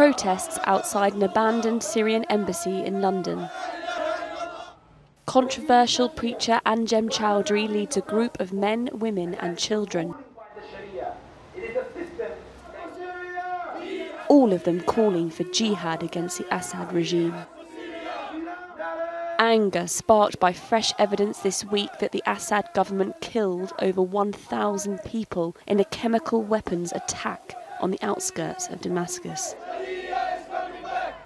protests outside an abandoned Syrian embassy in London. Controversial preacher Anjem Choudary leads a group of men, women, and children. All of them calling for jihad against the Assad regime. Anger sparked by fresh evidence this week that the Assad government killed over 1,000 people in a chemical weapons attack on the outskirts of Damascus.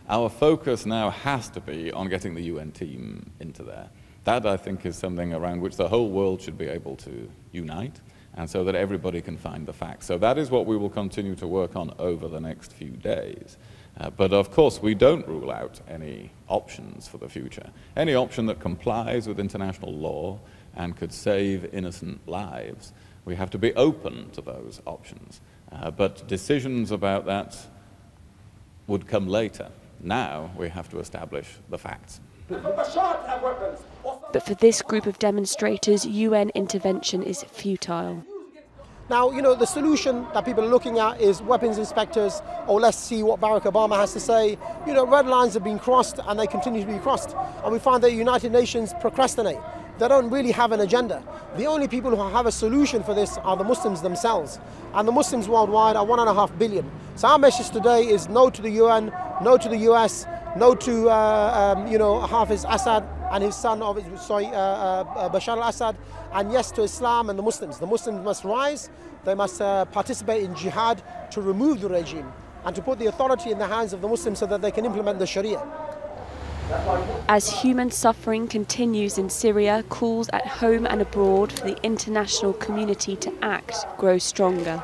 Our focus now has to be on getting the UN team into there. That, I think, is something around which the whole world should be able to unite, and so that everybody can find the facts. So that is what we will continue to work on over the next few days. Uh, but of course, we don't rule out any options for the future. Any option that complies with international law and could save innocent lives. We have to be open to those options. Uh, but decisions about that would come later. Now we have to establish the facts. But for this group of demonstrators, UN intervention is futile. Now, you know, the solution that people are looking at is weapons inspectors, or let's see what Barack Obama has to say. You know, red lines have been crossed and they continue to be crossed. And we find that the United Nations procrastinate. They don't really have an agenda. The only people who have a solution for this are the Muslims themselves. And the Muslims worldwide are one and a half billion. So our message today is no to the UN, no to the US, no to, uh, um, you know, Hafiz Assad and his son, of, sorry, uh, uh, Bashar al-Assad, and yes to Islam and the Muslims. The Muslims must rise, they must uh, participate in jihad to remove the regime and to put the authority in the hands of the Muslims so that they can implement the Sharia. As human suffering continues in Syria, calls at home and abroad for the international community to act grow stronger.